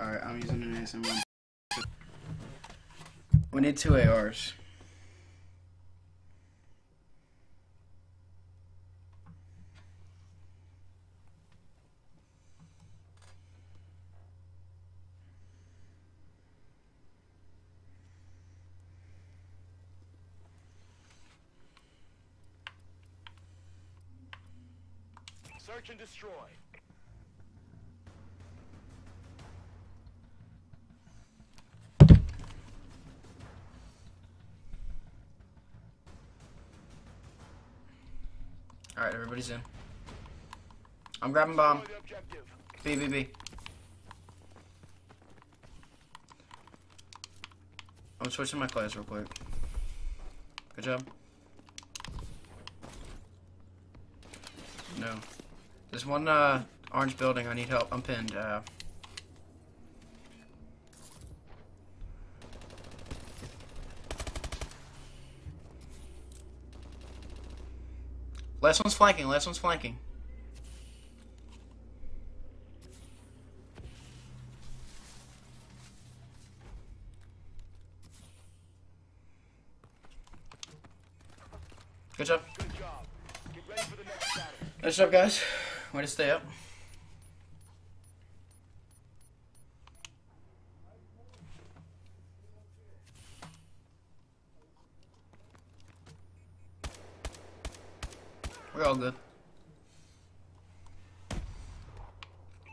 Alright, I'm using an ASM1. We need two ARs. Search and destroy. Everybody's in. I'm grabbing bomb. B, B, B. I'm switching my class real quick. Good job. No. There's one uh, orange building. I need help. I'm pinned. Uh, last one's flanking. Last one's flanking. Good job. Good job. Get ready for the next. Nice job, guys. Way to stay up. We're all good.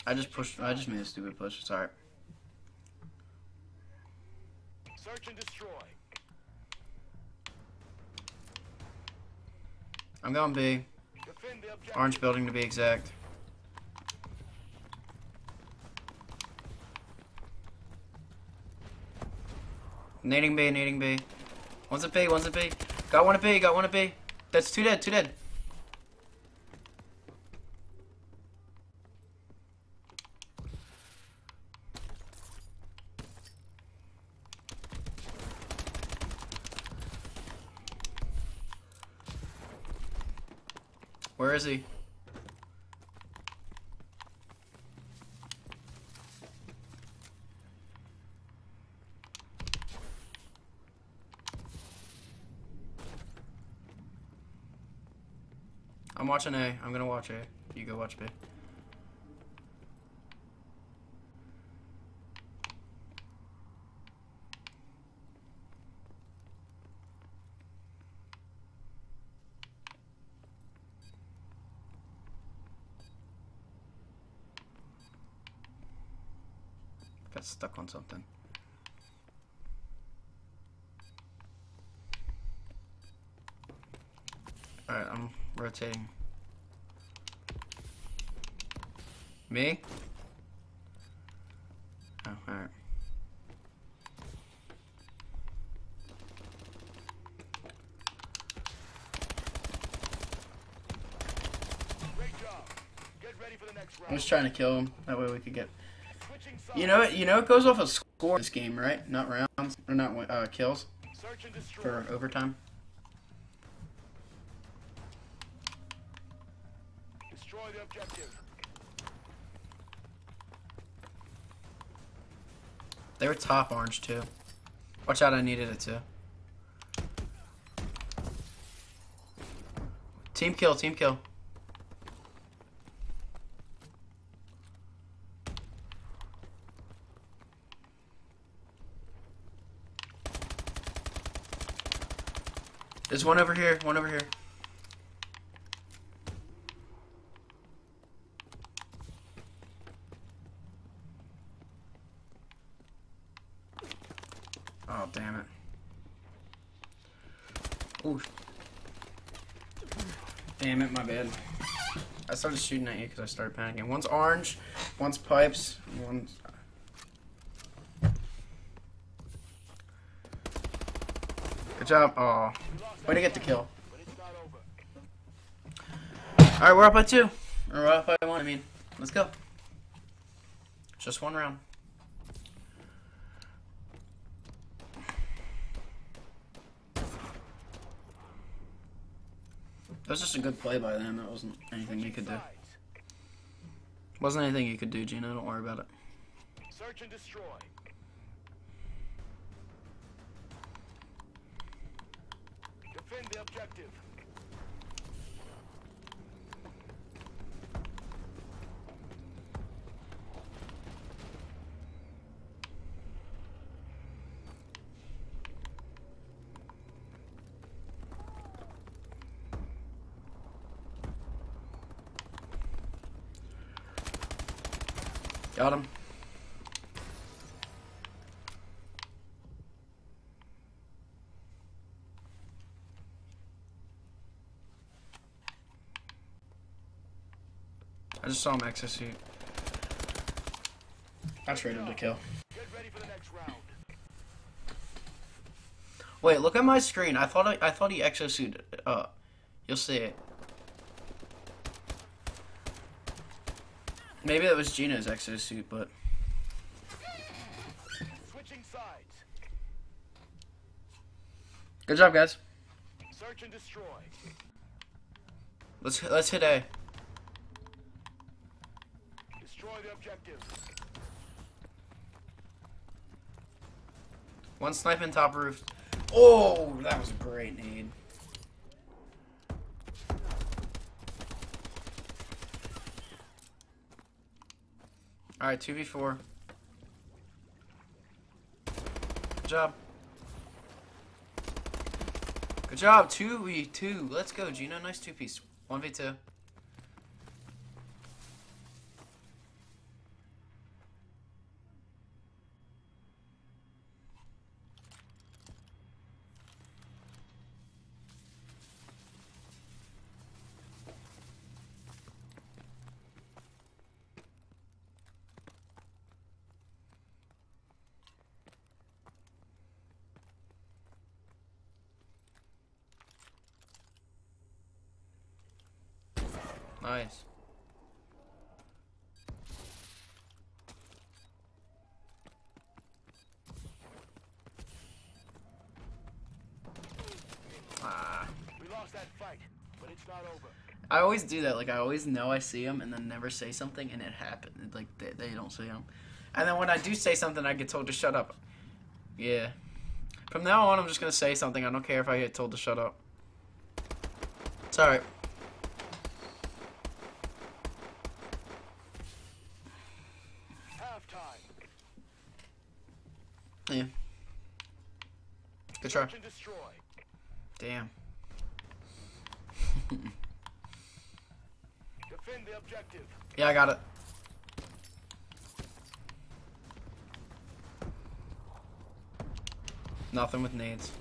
I just pushed. I just made a stupid push. It's alright. Search and destroy. I'm going B. Orange building to be exact. Nading B, nading B. One's a B, one's a B. Got one a B, got one a B. That's two dead, two dead. Where is he? I'm watching A. I'm gonna watch A. You go watch B. Got stuck on something. Alright, I'm rotating. Me? Oh, alright. Great job. Get ready for the next round. was trying to kill him. That way we could get. You know it. You know it goes off a score this game, right? Not rounds or not uh, kills Search and destroy. for overtime. Destroy the objective. They were top orange too. Watch out! I needed it too. Team kill. Team kill. There's one over here. One over here. Oh, damn it. Ooh. Damn it, my bad. I started shooting at you because I started panicking. One's orange, one's pipes, one's... Good job. Oh, way to get the kill. Alright, we're up by two. Or we're up by one, I mean. Let's go. Just one round. That was just a good play by them. That wasn't anything you could do. Wasn't anything you could do, Gina. Don't worry about it. Search and destroy. Objective. Got him. I just saw him execute. I traded to kill. Get ready for the next round. Wait, look at my screen. I thought I, I thought he exosuited. Uh, you'll see it. Maybe that was Gina's exosuit, but Switching sides. good job, guys. Search and destroy. Let's let's hit A. Destroy the objective. One sniping top roof. Oh, that was a great need. Alright, 2v4. Good job. Good job, 2v2. Let's go, Gino. Nice two-piece. 1v2. Nice. Ah. I always do that. Like I always know I see them and then never say something, and it happens. Like they, they don't see them, and then when I do say something, I get told to shut up. Yeah. From now on, I'm just gonna say something. I don't care if I get told to shut up. It's alright. Yeah. Good try. Destroy. Damn. Defend the objective. Yeah, I got it. Nothing with nades.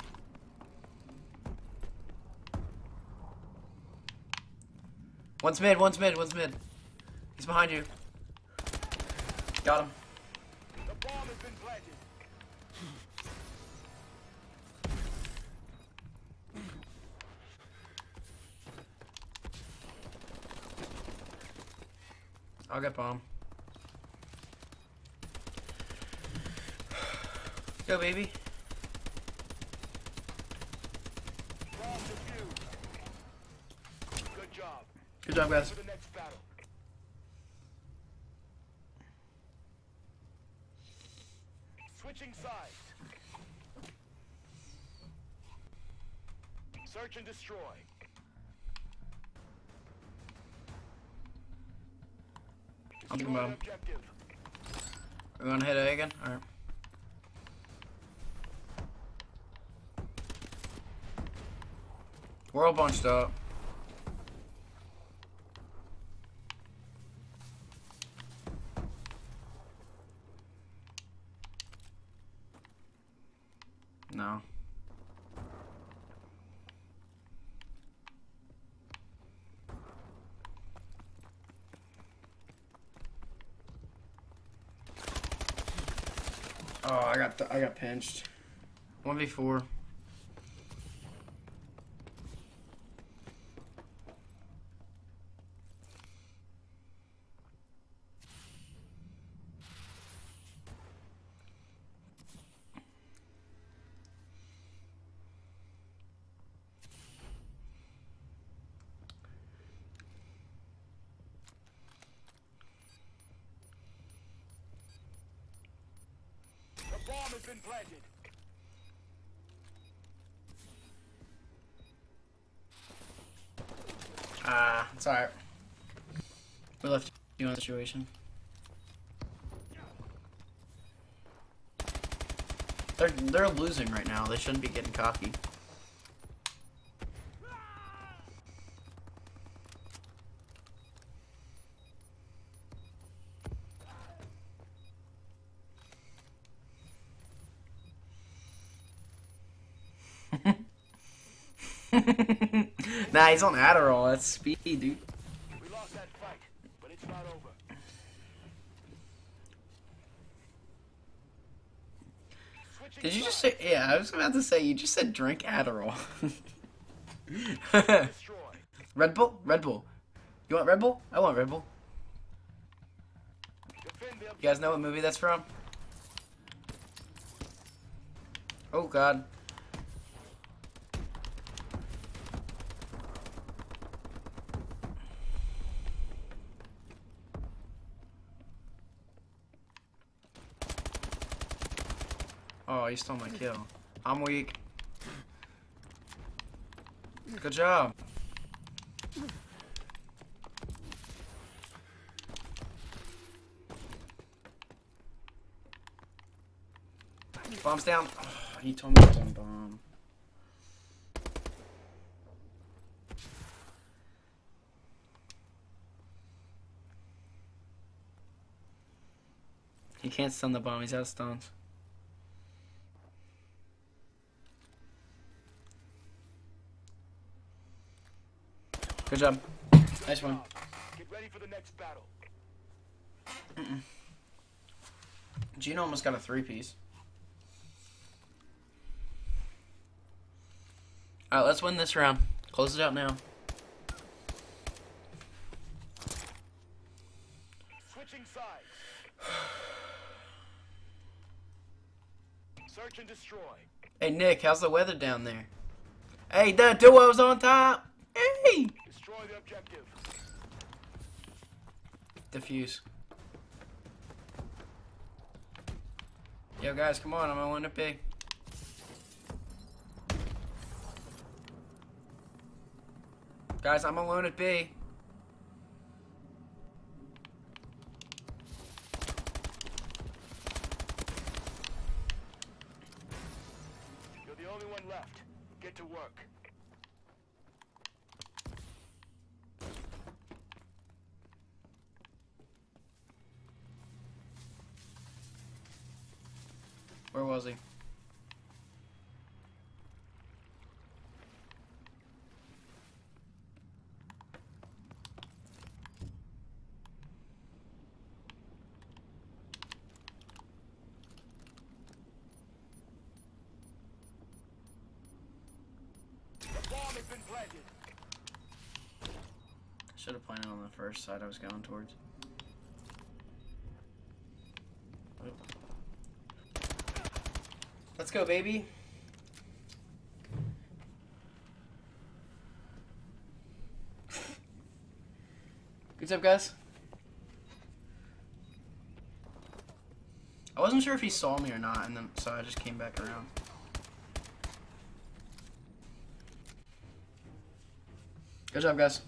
One's mid, one's mid, one's mid. He's behind you. Got him. I'll get bomb. Go, baby. Good job. Good job, guys. For the next battle. Switching sides. Search and destroy. I'm bomb. objective. We're gonna hit A again? Alright. We're all bunched up. No. Oh, I got I got pinched. One v four. Has been planted. Ah, it's alright. We left you in the situation. They're they're losing right now. They shouldn't be getting cocky. nah, he's on Adderall. That's speed, dude. We lost that fight, but it's not over. Did you just say? Yeah, I was about to say you just said drink Adderall. Red Bull, Red Bull. You want Red Bull? I want Red Bull. You guys know what movie that's from? Oh God. Oh, you stole my kill. I'm weak. Good job. Bombs down. Oh, he told me it bomb. He can't stun the bomb. He's out of stuns. Good job. Nice one. Get ready for the next battle. Gino almost got a three piece. Alright, let's win this round. Close it out now. Switching sides. Search and destroy. Hey Nick, how's the weather down there? Hey, the duo's on top! Hey! Destroy the objective. Diffuse. Yo guys, come on, I'm gonna win it big. Guys, I'm alone at B. You're the only one left. Get to work. Where was he? The bomb has been planted. Should have planted on the first side I was going towards. Let's go, baby. What's up, guys? I wasn't sure if he saw me or not, and then so I just came back around. Good job, guys.